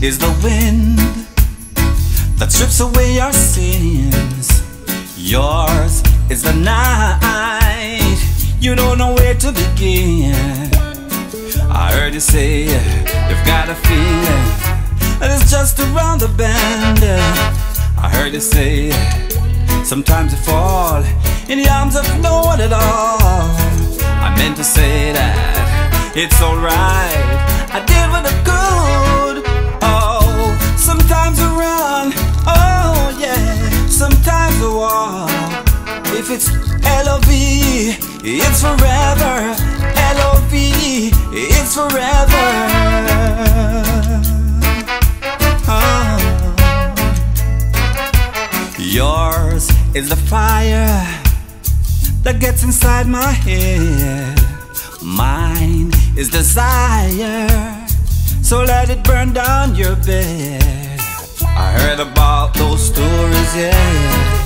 is the wind that strips away our sins. Yours is the night, you don't know where to begin. I heard you say you've got a feeling that it's just around the bend. I heard you say sometimes you fall in the arms of no one at all. I meant to say that it's alright. I did what I it's L-O-V, it's forever. L-O-V, it's forever. Oh. Yours is the fire that gets inside my head. Mine is desire, so let it burn down your bed. I heard about those stories, yeah.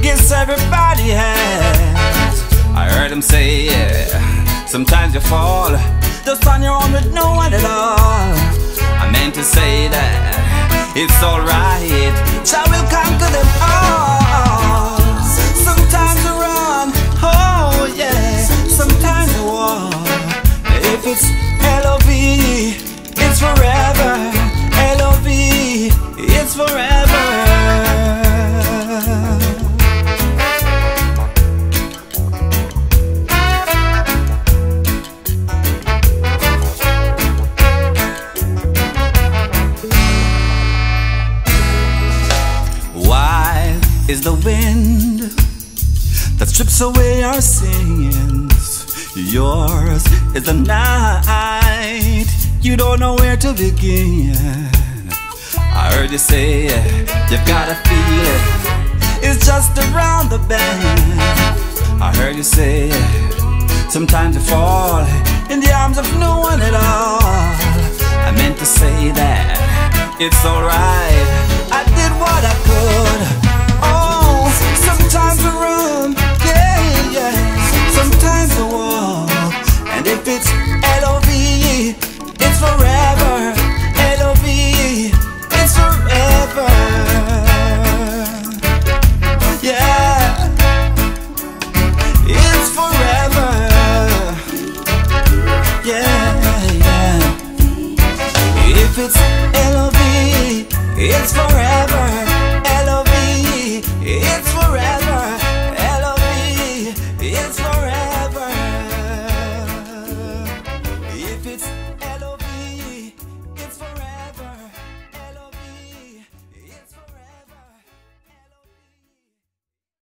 Guess everybody has. I heard them say, yeah. Sometimes you fall just on your own with no one at all. I meant to say that it's alright. Shall we conquer them all? Is the wind that strips away our sins. Yours is the night, you don't know where to begin. I heard you say you've got a feeling, it's just around the bend. I heard you say sometimes you fall in the arms of no one at all. I meant to say that it's alright. Forever.